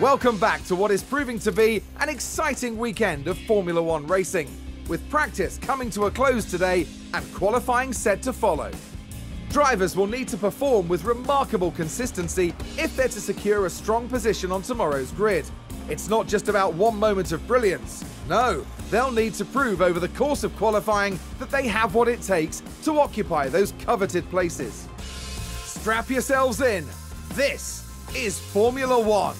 Welcome back to what is proving to be an exciting weekend of Formula One racing, with practice coming to a close today and qualifying set to follow. Drivers will need to perform with remarkable consistency if they're to secure a strong position on tomorrow's grid. It's not just about one moment of brilliance. No, they'll need to prove over the course of qualifying that they have what it takes to occupy those coveted places. Strap yourselves in. This is Formula One.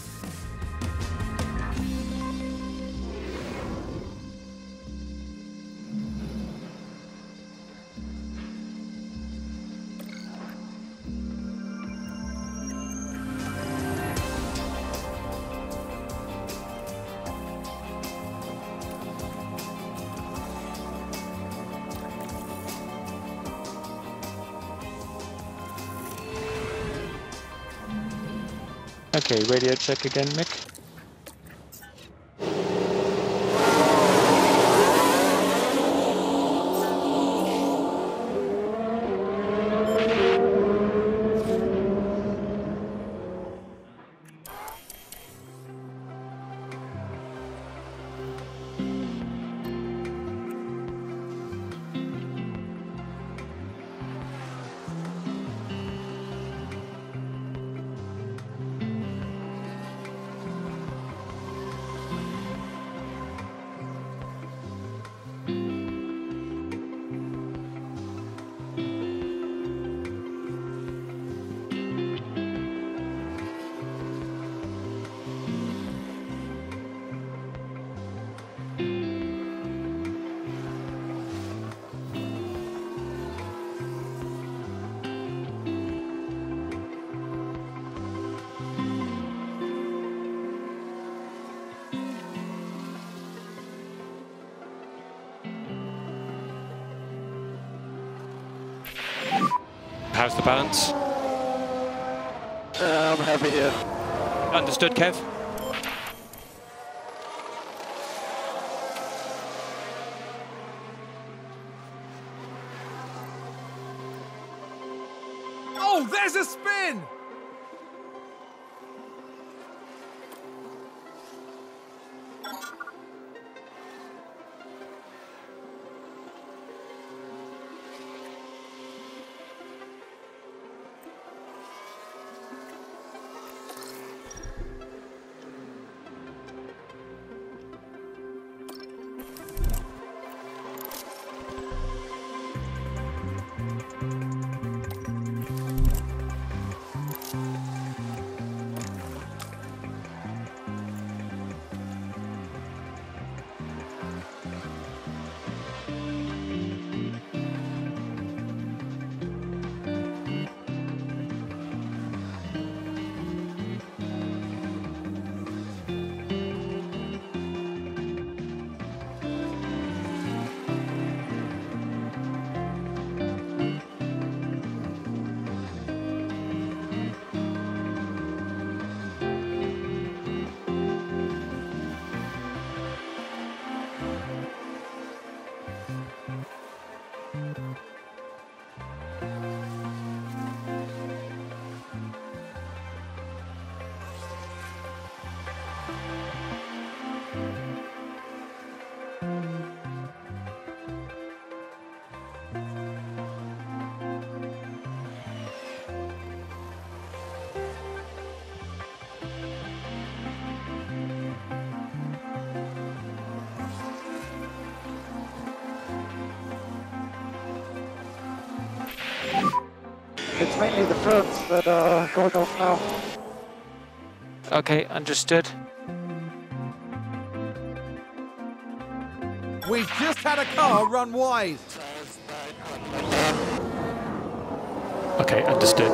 Okay, radio check again, Mick. How's the balance? Uh, I'm happy here. Understood, Kev? Oh, there's a spin! It's mainly the fronts that are uh, going off now. Okay, understood. We've just had a car run wide. Okay, understood.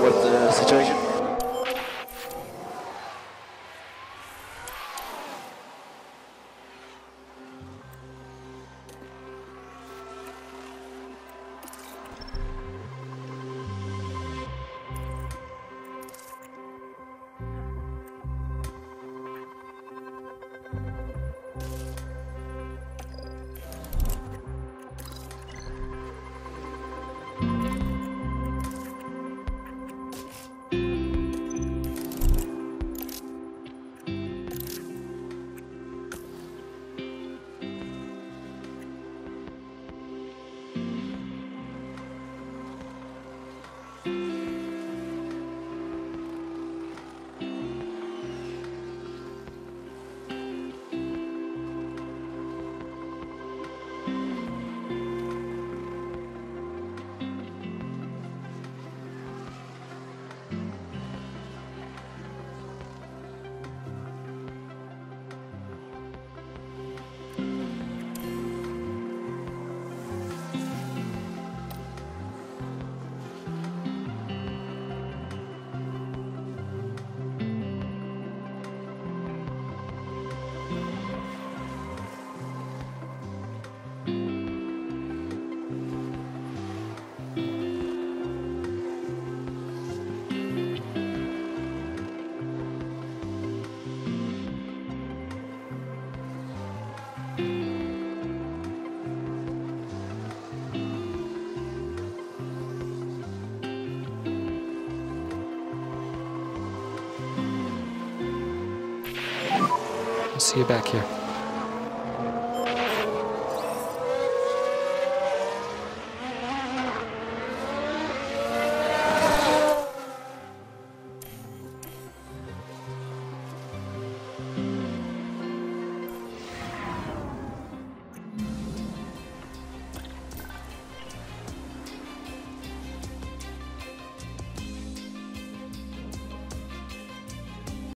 What's the situation? See you back here.